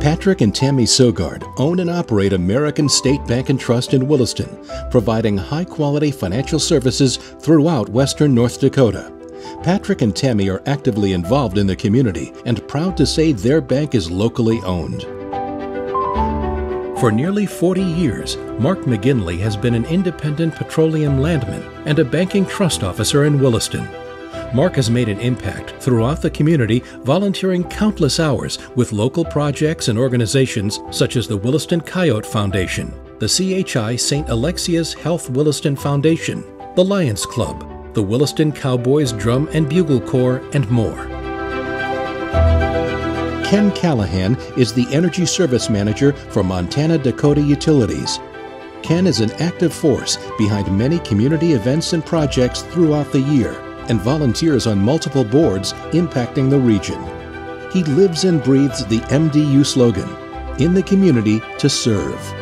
Patrick and Tammy Sogard own and operate American State Bank and Trust in Williston, providing high quality financial services throughout western North Dakota. Patrick and Tammy are actively involved in the community and proud to say their bank is locally owned. For nearly 40 years, Mark McGinley has been an independent petroleum landman and a banking trust officer in Williston. Mark has made an impact throughout the community, volunteering countless hours with local projects and organizations such as the Williston Coyote Foundation, the CHI St. Alexius Health Williston Foundation, the Lions Club, the Williston Cowboys Drum and Bugle Corps, and more. Ken Callahan is the Energy Service Manager for Montana Dakota Utilities. Ken is an active force behind many community events and projects throughout the year and volunteers on multiple boards impacting the region. He lives and breathes the MDU slogan in the community to serve.